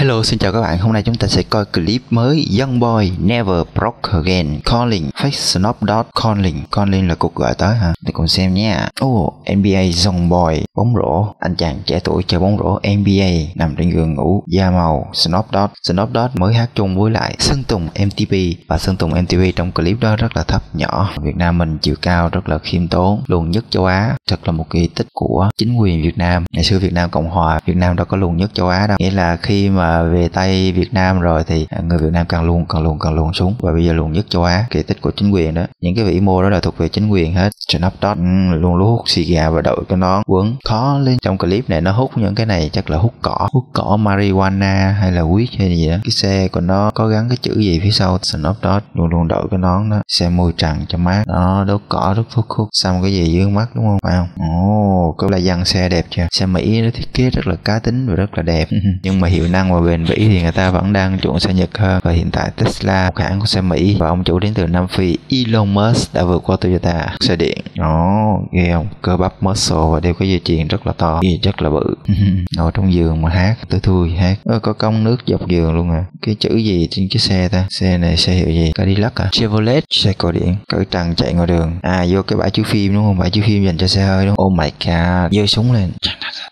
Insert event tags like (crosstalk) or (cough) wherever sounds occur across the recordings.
Hello, xin chào các bạn. Hôm nay chúng ta sẽ coi clip mới Young Boy Never Broke Again Calling. Fake Snoop Dogg Calling. Calling là cuộc gọi tới hả? Để cùng xem nha. Oh, NBA Young Boy bóng rổ. Anh chàng trẻ tuổi chơi bóng rổ NBA nằm trên giường ngủ da màu. Snoop Dogg Snoop Dogg mới hát chung với lại Sơn Tùng MTV và Sơn Tùng MTV trong clip đó rất là thấp nhỏ. Việt Nam mình chiều cao rất là khiêm tốn. Luôn nhất châu Á thật là một kỳ tích của chính quyền Việt Nam. Ngày xưa Việt Nam Cộng Hòa Việt Nam đâu có luôn nhất châu Á đâu. Nghĩa là khi mà về tay Việt Nam rồi thì người Việt Nam càng luôn càng luôn càng luôn xuống. Và bây giờ luôn nhất châu Á kỳ tích của chính quyền đó. Những cái vĩ mô đó là thuộc về chính quyền hết. Snoop Dogg ừ, luôn luôn hút xì gà và đội cái nón quấn khó lên. Trong clip này nó hút những cái này chắc là hút cỏ hút cỏ marijuana hay là weed hay gì đó. Cái xe của nó có gắn cái chữ gì phía sau? Snoop đó luôn luôn đội cái nón đó. Xe môi trần cho mát. Đó đốt cỏ đốt thuốc hút. Xong cái gì dưới mắt đúng không? Phải không? Ồ oh, có là dàn xe đẹp chưa? Xe Mỹ nó thiết kế rất là cá tính và rất là đẹp. (laughs) Nhưng mà hiệu năng và bền bỉ thì người ta vẫn đang chuộng xe Nhật hơn và hiện tại Tesla một hãng của xe Mỹ và ông chủ đến từ Nam Phi Elon Musk đã vượt qua Toyota xe điện oh, ghê không cơ bắp muscle và đeo cái dây chuyền rất là to gì rất là bự ngồi trong giường mà hát tôi thui hát Ơ, có công nước dọc giường luôn à cái chữ gì trên cái xe ta xe này xe hiệu gì Cadillac à Chevrolet xe cổ điện cỡ trần chạy ngoài đường à vô cái bãi chiếu phim đúng không bãi chiếu phim dành cho xe hơi đúng không oh my god giơ súng lên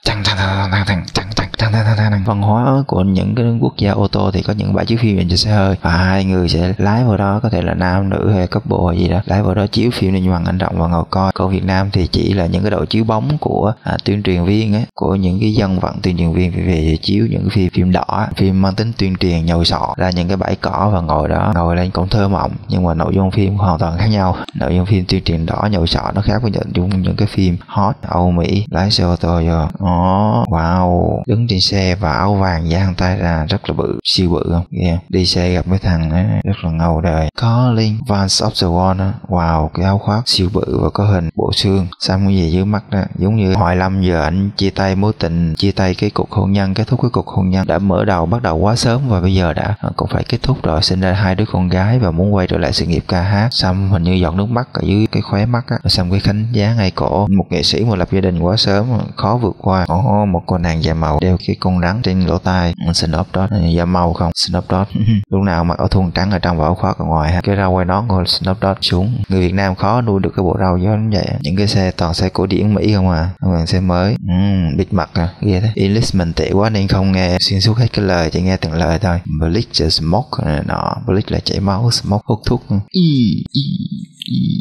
thằng thằng thằng thằng thằng thằng thằng thằng thằng thằng thằng văn hóa của những cái quốc gia ô tô thì có những bãi chiếu phim dành cho xe hơi và hai người sẽ lái vào đó có thể là nam nữ hay couple gì đó lái vào đó chiếu phim lên màn ảnh rộng và ngồi coi. Còn Việt Nam thì chỉ là những cái đội chiếu bóng của à, tuyên truyền viên ấy của những cái dân vận tuyên truyền viên về, về chiếu những cái phim phim đỏ phim mang tính tuyên truyền nhồi sọ ra những cái bãi cỏ và ngồi đó ngồi lên cổng thơ mộng nhưng mà nội dung phim hoàn toàn khác nhau. Nội dung phim tuyên truyền đỏ nhồi sọ nó khác với nội dung những cái phim hot Âu Mỹ lái xe ô tô rồi oh, wow. Đứng trên xe và áo vàng giang tay ra rất là bự siêu bự không? Yeah. đi xe gặp mấy thằng ấy, rất là ngầu đời. Có link Vans of the Wall đó wow cái áo khoác siêu bự và có hình bộ xương. Xăm cái gì dưới mắt đó giống như hồi Lâm giờ anh chia tay mối tình chia tay cái cuộc hôn nhân kết thúc cái cuộc hôn nhân. Đã mở đầu bắt đầu quá sớm và bây giờ đã à, cũng phải kết thúc rồi. Sinh ra hai đứa con gái và muốn quay trở lại sự nghiệp ca hát. Xăm hình như giọt nước mắt ở dưới cái khóe mắt á. Xăm cái khánh giá ngay cổ. Một nghệ sĩ mà lập gia đình quá sớm khó vượt qua. Ồ một cô nàng da màu đeo cái con rắn trên lỗ tai Snoop Dogg da màu không Snoop Dogg lúc nào mặc áo thun trắng ở trong và áo khoác ở ngoài ha cái rau quay nón của Snoop Dogg xuống. Người Việt Nam khó nuôi được cái bộ rau như vậy. Những cái xe toàn xe cổ điển Mỹ không à phải xe mới. Uhm, bịt mặt à ghê thế. English mình tệ quá nên không nghe xuyên suốt hết cái lời chỉ nghe từng lời thôi. Bleach smoke nọ. Bleach là chảy máu smoke hút thuốc. Y, y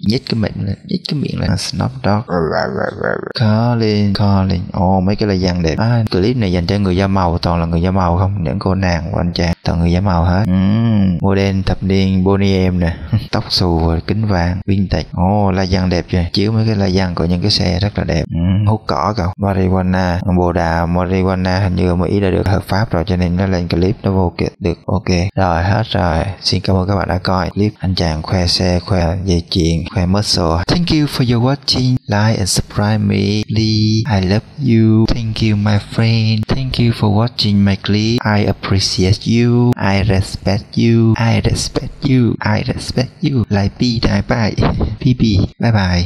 nhếch cái miệng lên nhếch cái miệng lên. Snoop Dogg Colin Colin ồ oh, mấy cái lời dàn đẹp. À, clip này dành cho người da màu toàn là người da màu không? Những cô nàng của anh chàng toàn người da màu hết. Uhm, model thập niên Bonnie M nè. (laughs) Tóc xù và kính vàng vintage. Ồ oh, la dàn đẹp chưa? Chiếu mấy cái la dàn của những cái xe rất là đẹp. Uhm, hút cỏ cậu. Marijuana. Bồ đà marijuana hình như ở Mỹ đã được hợp pháp rồi cho nên nó lên clip nó vô kịch. Được ok. Rồi hết rồi. Xin cảm ơn các bạn đã coi clip anh chàng khoe xe khoe dây thank you for your watching. Like and subscribe me please I love you. Thank you my friend. Thank you for watching my clip. I appreciate you. I respect you. I respect you. I respect you. Like B (laughs) bye. Bye bye bye